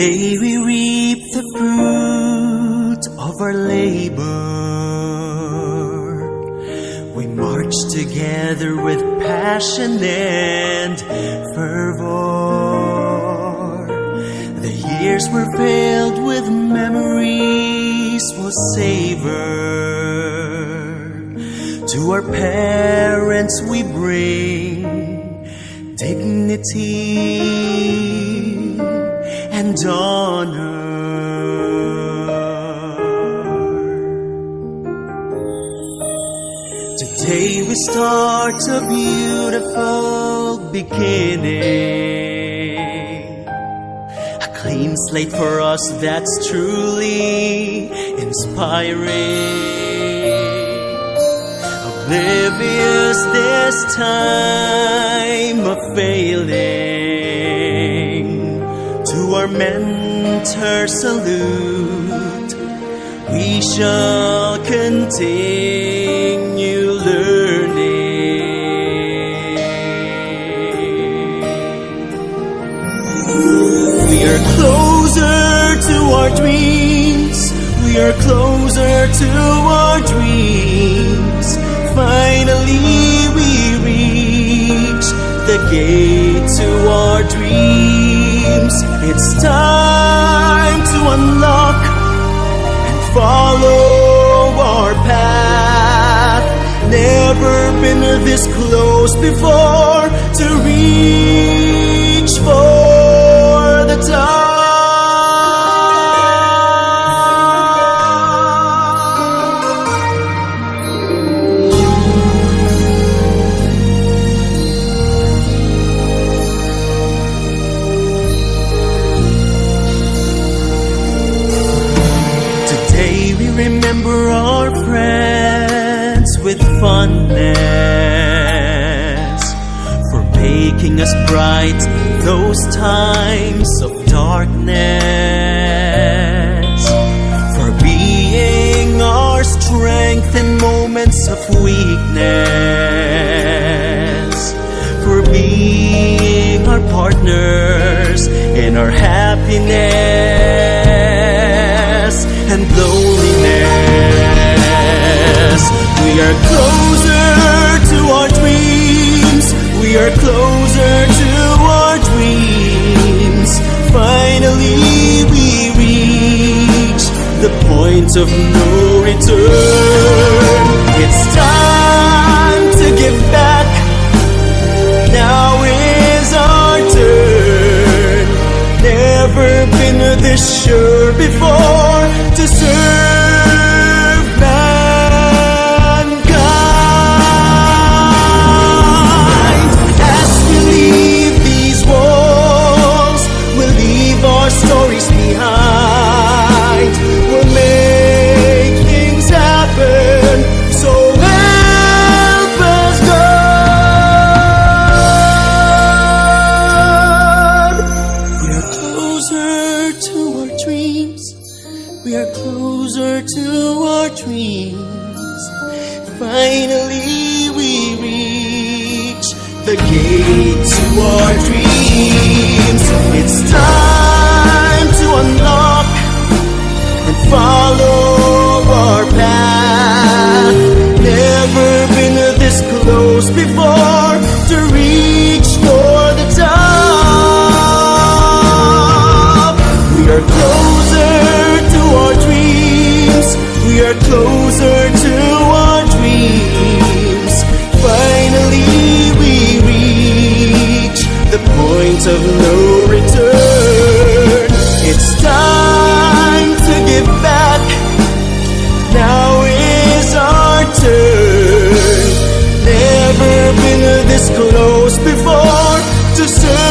Today we reap the fruit of our labor. We march together with passion and fervor. The years were filled with memories we'll savor. To our parents we bring dignity honor. Today we start a beautiful beginning. A clean slate for us that's truly inspiring. Oblivious this time of failing. Our mentor salute. We shall continue learning. We are closer to our dreams. We are closer to our dreams. Finally, we reach the gate to our dreams. It's time to unlock and follow our path. Never been this close before to reach remember our friends with fondness for making us bright those times of darkness, for being our strength in moments of weakness, for being our partners in our happiness and loneliness. Are closer to our dreams. We are closer to our dreams. Finally, we reach the point of no return. It's time to give back. Now is our turn. Never been this sure before to serve closer to our dreams. Finally, we reach the gate to our dreams. It's time to unlock and follow our path. Never been this close before to say